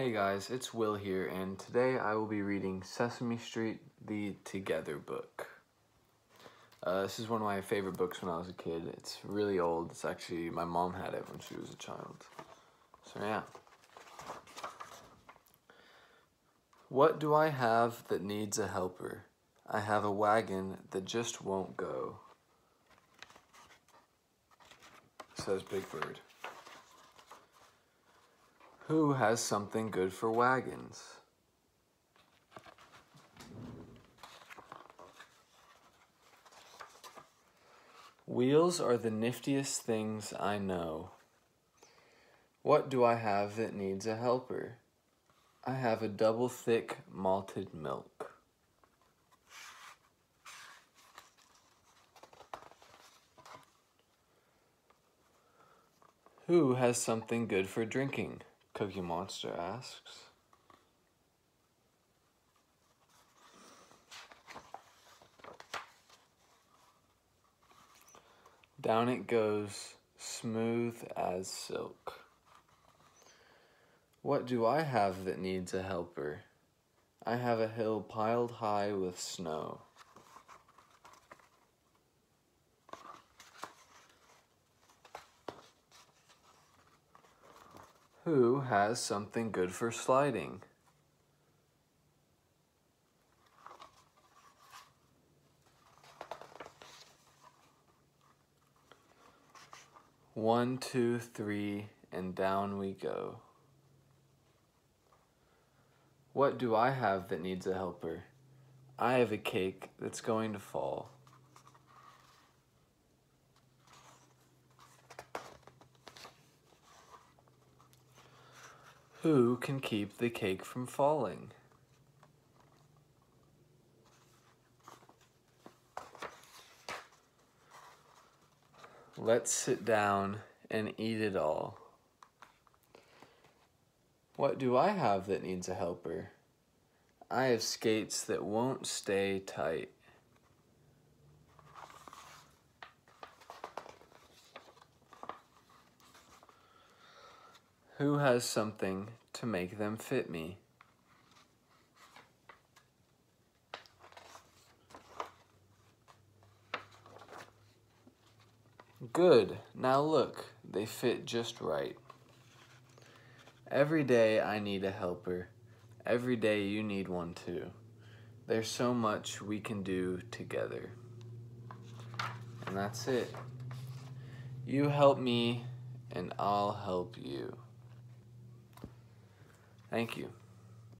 Hey guys, it's Will here, and today I will be reading Sesame Street, the Together book. Uh, this is one of my favorite books when I was a kid. It's really old. It's actually, my mom had it when she was a child. So yeah. What do I have that needs a helper? I have a wagon that just won't go. Says Big Bird. Who has something good for wagons? Wheels are the niftiest things I know. What do I have that needs a helper? I have a double thick malted milk. Who has something good for drinking? Cookie Monster asks. Down it goes, smooth as silk. What do I have that needs a helper? I have a hill piled high with snow. Who has something good for sliding? One, two, three, and down we go. What do I have that needs a helper? I have a cake that's going to fall. Who can keep the cake from falling? Let's sit down and eat it all. What do I have that needs a helper? I have skates that won't stay tight. Who has something to make them fit me? Good. Now look, they fit just right. Every day I need a helper. Every day you need one too. There's so much we can do together. And that's it. You help me and I'll help you. Thank you.